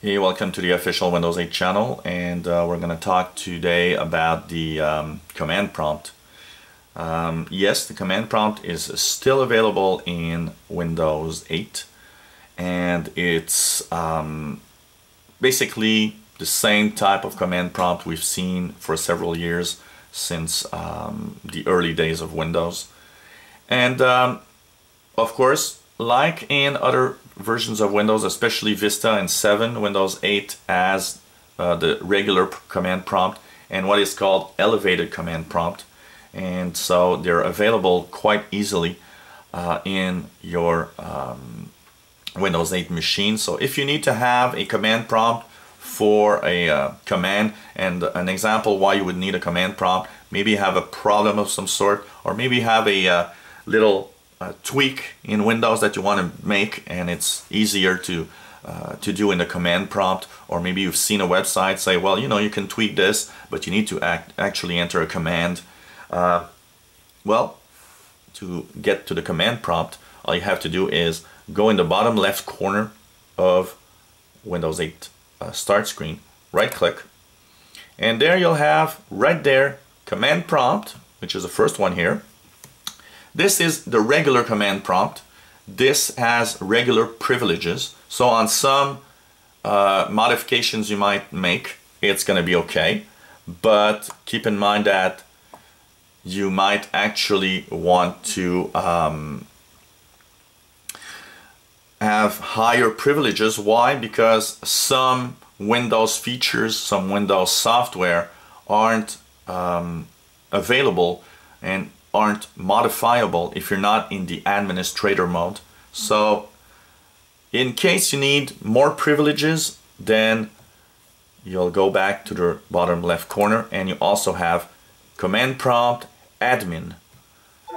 Hey, welcome to the official Windows 8 channel and uh, we're going to talk today about the um, command prompt. Um, yes, the command prompt is still available in Windows 8 and it's um, basically the same type of command prompt we've seen for several years since um, the early days of Windows. And um, of course, like in other versions of Windows, especially Vista and 7, Windows 8 as uh, the regular command prompt and what is called elevated command prompt. And so they're available quite easily uh, in your um, Windows 8 machine. So if you need to have a command prompt for a uh, command and an example why you would need a command prompt, maybe you have a problem of some sort or maybe you have a uh, little uh, tweak in Windows that you want to make and it's easier to uh, to do in the command prompt or maybe you've seen a website say well you know you can tweak this but you need to act, actually enter a command. Uh, well to get to the command prompt all you have to do is go in the bottom left corner of Windows 8 uh, start screen right click and there you'll have right there command prompt which is the first one here this is the regular command prompt. This has regular privileges. So on some uh, modifications you might make, it's going to be okay. But keep in mind that you might actually want to um, have higher privileges. Why? Because some Windows features, some Windows software aren't um, available and aren't modifiable if you're not in the administrator mode. So in case you need more privileges, then you'll go back to the bottom left corner and you also have command prompt admin.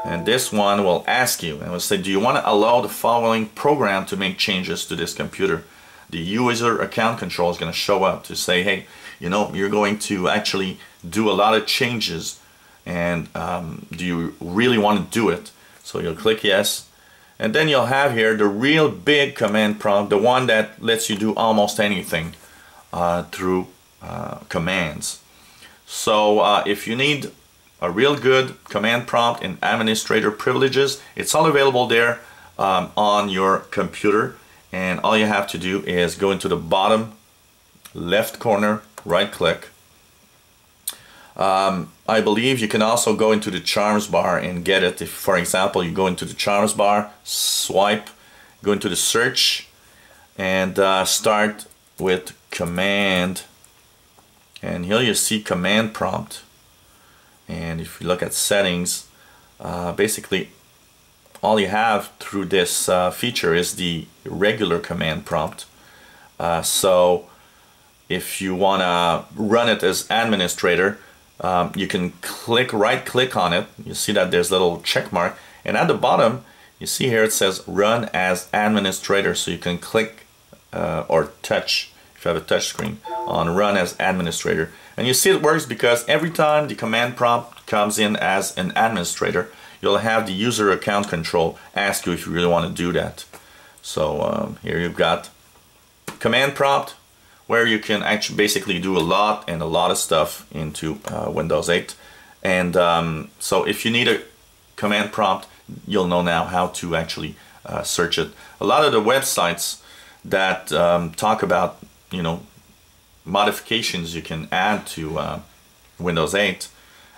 And this one will ask you and will say, do you want to allow the following program to make changes to this computer? The user account control is going to show up to say, hey, you know, you're going to actually do a lot of changes and um, do you really want to do it? So you'll click yes. And then you'll have here the real big command prompt the one that lets you do almost anything uh, through uh, commands. So uh, if you need a real good command prompt in administrator privileges it's all available there um, on your computer. And all you have to do is go into the bottom left corner right click um, I believe you can also go into the charms bar and get it. If, for example, you go into the charms bar, swipe, go into the search, and uh, start with command. And here you see command prompt. And if you look at settings, uh, basically all you have through this uh, feature is the regular command prompt. Uh, so if you want to run it as administrator, um, you can click right click on it. You see that there's a little check mark. And at the bottom you see here it says run as administrator. So you can click uh, or touch if you have a touch screen on run as administrator. And you see it works because every time the command prompt comes in as an administrator you'll have the user account control ask you if you really want to do that. So um, here you've got command prompt where you can actually basically do a lot and a lot of stuff into uh, Windows 8. And um, so if you need a command prompt, you'll know now how to actually uh, search it. A lot of the websites that um, talk about, you know, modifications you can add to uh, Windows 8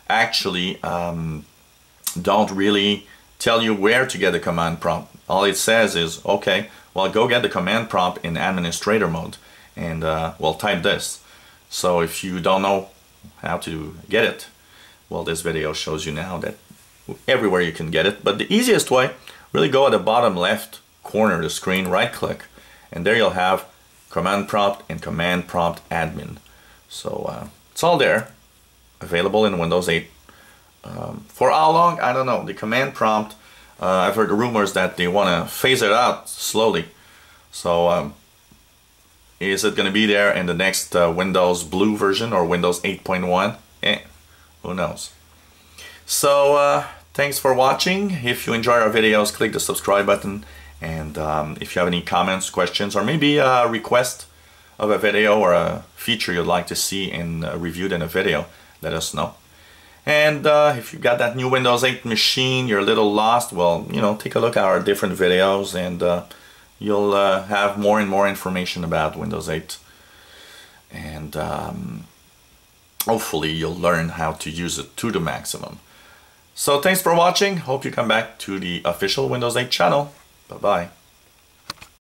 actually um, don't really tell you where to get the command prompt. All it says is, okay, well, go get the command prompt in administrator mode and uh, well type this. So if you don't know how to get it well this video shows you now that everywhere you can get it. But the easiest way really go at the bottom left corner of the screen right click and there you'll have command prompt and command prompt admin. So uh, it's all there available in Windows 8 um, for how long? I don't know. The command prompt uh, I've heard rumors that they want to phase it out slowly. So um, is it going to be there in the next uh, Windows Blue version or Windows 8.1? Eh, who knows. So, uh, thanks for watching. If you enjoy our videos, click the subscribe button. And um, if you have any comments, questions, or maybe a request of a video or a feature you'd like to see in uh, reviewed in a video, let us know. And uh, if you've got that new Windows 8 machine, you're a little lost, well, you know, take a look at our different videos and uh, you'll uh, have more and more information about Windows 8. And um, hopefully you'll learn how to use it to the maximum. So thanks for watching. Hope you come back to the official Windows 8 channel. Bye-bye.